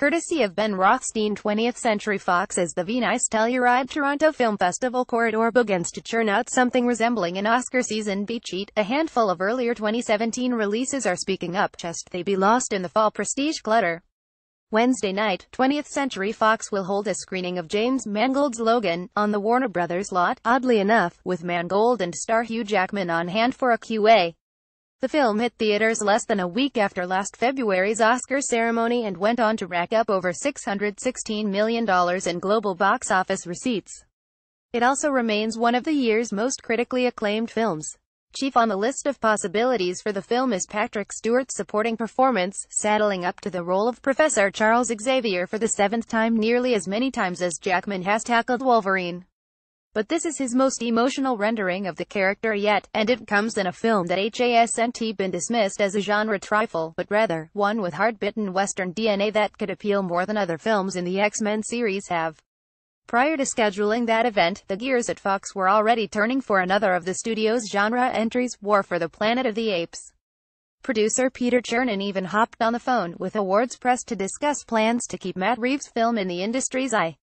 courtesy of Ben Rothstein 20th Century Fox as the Venice Telluride Toronto Film Festival corridor begins to churn out something resembling an Oscar season beat sheet. A handful of earlier 2017 releases are speaking up, just they be lost in the fall prestige clutter. Wednesday night, 20th Century Fox will hold a screening of James Mangold's Logan, on the Warner Brothers lot, oddly enough, with Mangold and star Hugh Jackman on hand for a QA. The film hit theaters less than a week after last February's Oscar ceremony and went on to rack up over $616 million in global box office receipts. It also remains one of the year's most critically acclaimed films. Chief on the list of possibilities for the film is Patrick Stewart's supporting performance, saddling up to the role of Professor Charles Xavier for the seventh time nearly as many times as Jackman has tackled Wolverine. But this is his most emotional rendering of the character yet, and it comes in a film that hasn't been dismissed as a genre trifle, but rather, one with hard-bitten Western DNA that could appeal more than other films in the X-Men series have. Prior to scheduling that event, the gears at Fox were already turning for another of the studio's genre entries, War for the Planet of the Apes. Producer Peter Chernin even hopped on the phone with awards press to discuss plans to keep Matt Reeves' film in the industry's eye.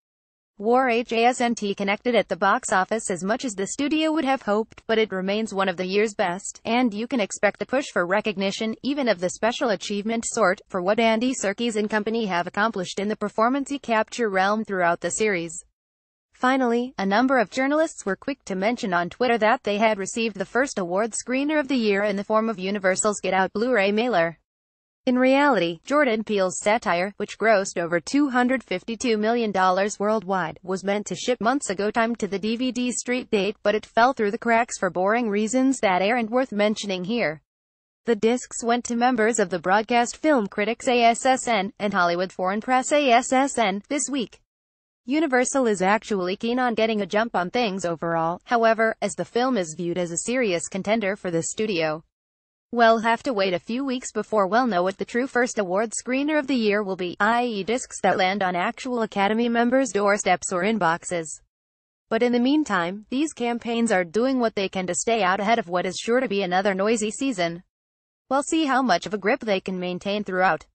War HASNT connected at the box office as much as the studio would have hoped, but it remains one of the year's best, and you can expect a push for recognition, even of the special achievement sort, for what Andy Serkis and company have accomplished in the performance capture realm throughout the series. Finally, a number of journalists were quick to mention on Twitter that they had received the first award screener of the year in the form of Universal's Get Out Blu-ray mailer. In reality, Jordan Peele's satire, which grossed over $252 million worldwide, was meant to ship months ago timed to the DVD street date, but it fell through the cracks for boring reasons that aren't worth mentioning here. The discs went to members of the Broadcast Film Critics ASSN, and Hollywood Foreign Press ASSN, this week. Universal is actually keen on getting a jump on things overall, however, as the film is viewed as a serious contender for the studio. We'll have to wait a few weeks before we'll know what the true first award screener of the year will be, i.e. discs that land on actual Academy members' doorsteps or inboxes. But in the meantime, these campaigns are doing what they can to stay out ahead of what is sure to be another noisy season. We'll see how much of a grip they can maintain throughout.